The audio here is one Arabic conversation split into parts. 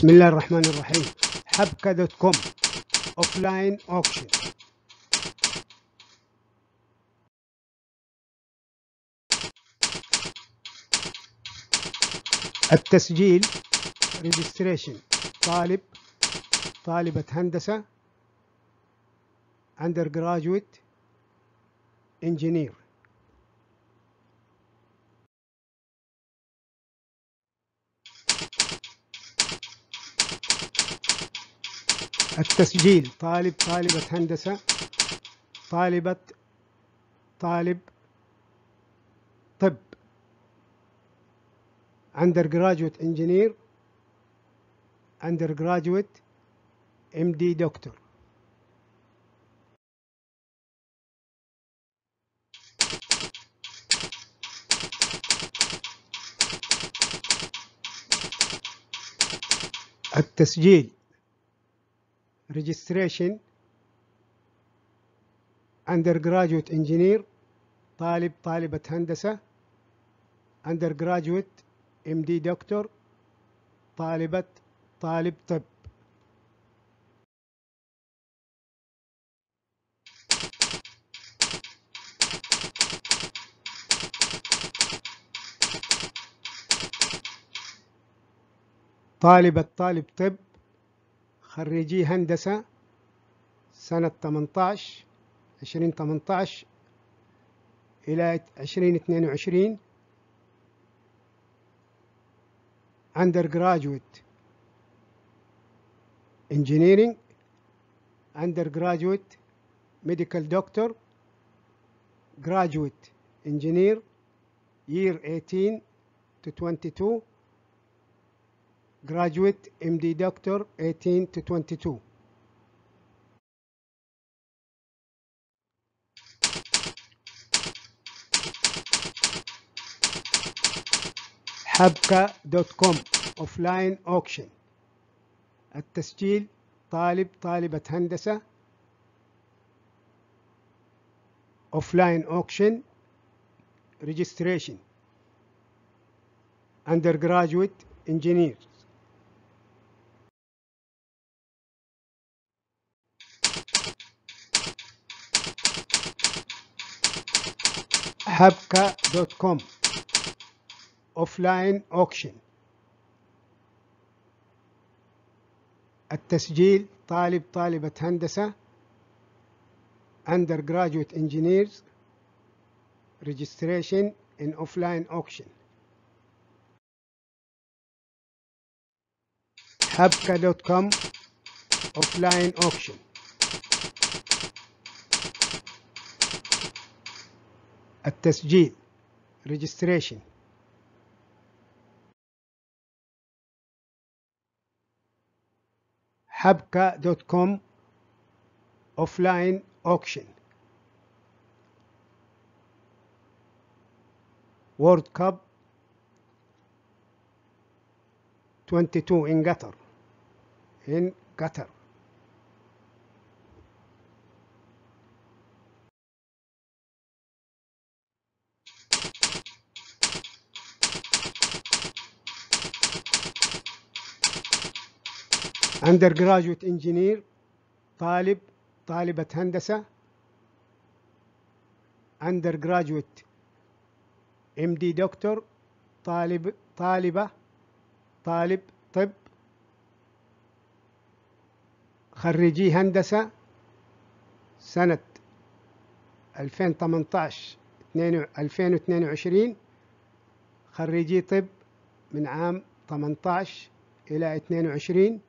بسم الله الرحمن الرحيم. حبكة دوت كوم. offline auction التسجيل. registration طالب. طالبة هندسة. undergraduate engineer التسجيل طالب طالبة هندسة طالبة طالب طب undergraduate engineer undergraduate MD doctor التسجيل registration undergraduate engineer طالب طالبة هندسة undergraduate MD دكتور طالبة طالب طب طالبة طالب طب خريجي هندسة سنة 18 2018 إلى 2022 undergraduate engineering undergraduate medical doctor graduate engineer year 18 to 22 graduate MD doctor 18 to 22 حبكة دوت كوم اوف لاين اوكشن التسجيل طالب طالبة هندسة. line auction registration. Undergraduate engineers حبكة دوت كوم offline auction التسجيل طالب طالبة هندسة undergraduate engineers registration in offline auction كوم offline auction التسجيل registration. حبكة دوت كوم اوفلاين اوكشن وورد كاب 22 in Qatar. In Qatar undergraduate engineer طالب طالبة هندسة undergraduate MD دكتور طالب طالبة طالب طب خريجي هندسة سنة 2018 2022 خريجي طب من عام 18 إلى 22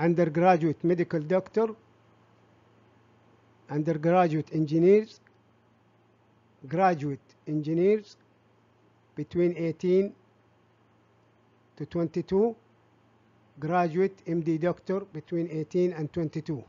undergraduate medical doctor, undergraduate engineers, graduate engineers between 18 to 22, graduate MD doctor between 18 and 22.